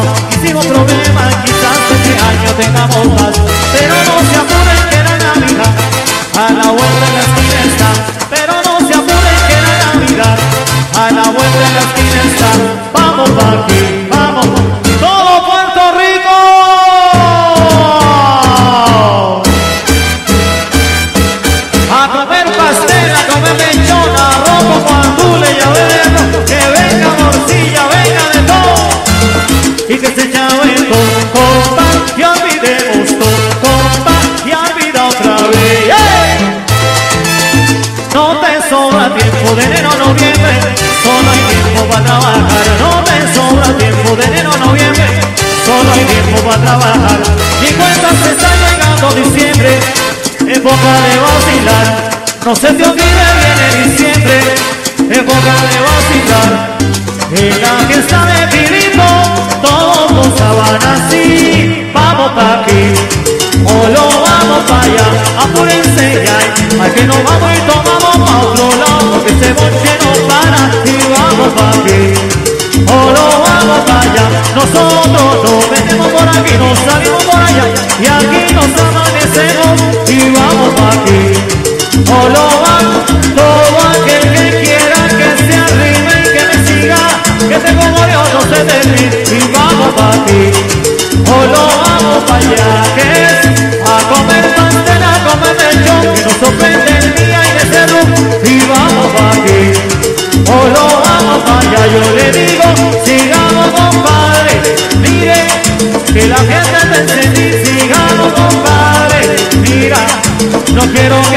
pasado y sin problema quizás este año tengamos más pero no se apuren que la Navidad a la vuelta y que se llame todo, compa, y olvidemos todo, compa, y olvida otra vez. No te sobra tiempo de enero noviembre, solo hay tiempo para trabajar. No te sobra tiempo de enero noviembre, solo hay tiempo para trabajar. Y cuentas se está llegando diciembre, época de vacilar. No se te olvide, viene diciembre, época de vacilar. En la fiesta de Pirito, somos sabanas sí, vamos pa' aquí, o lo vamos pa' allá, apúrense ya, al que nos vamos y tomamos pa' otro lado, porque este boche no para, y vamos pa' aquí, o lo vamos pa' allá, nosotros nos metemos por aquí, nos salimos por allá, y aquí que la fiesta te encendí, sigamos compadre, mira, no quiero que